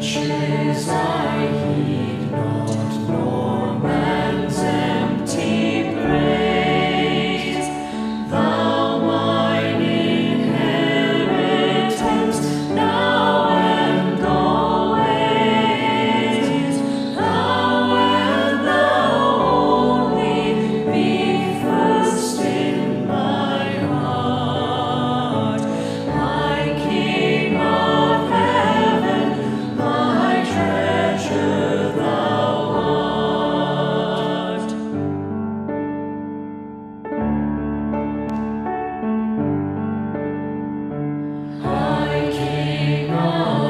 Jesus. Oh.